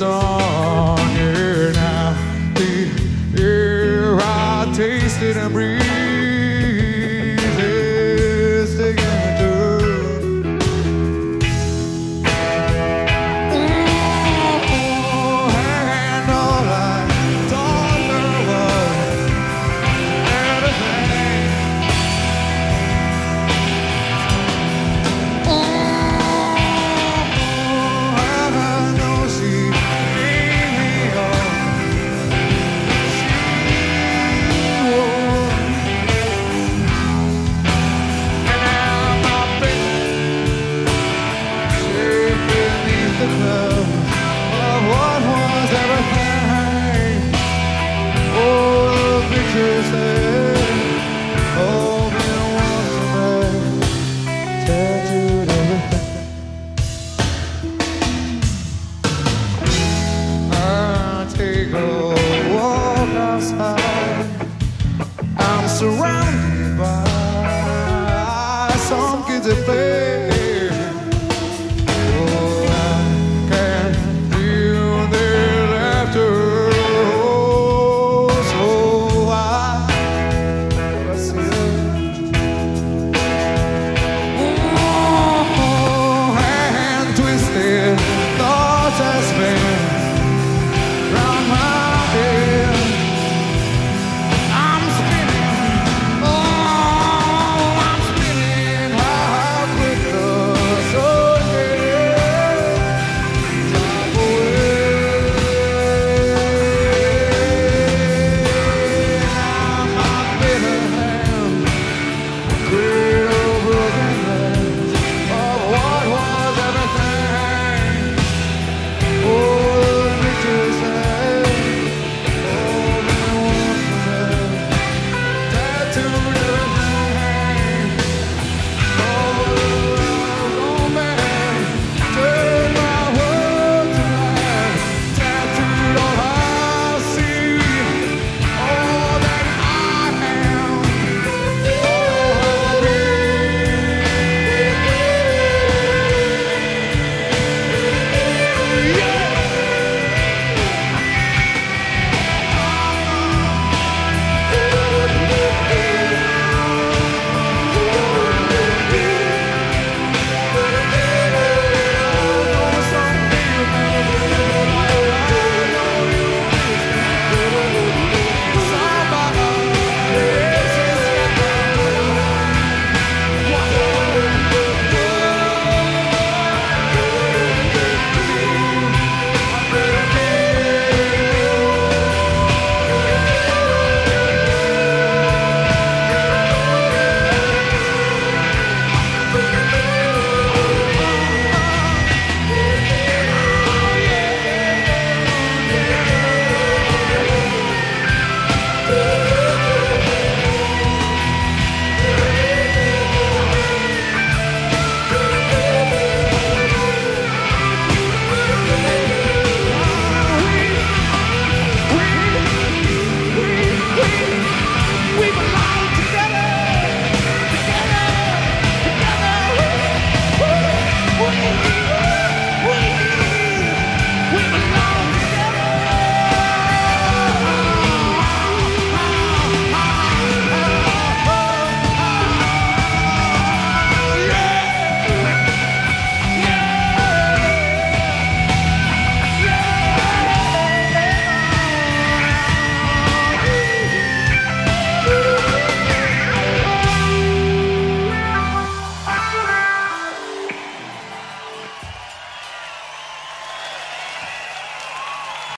takes on. Now the air I tasted and breathed. surrounded by some kids that play.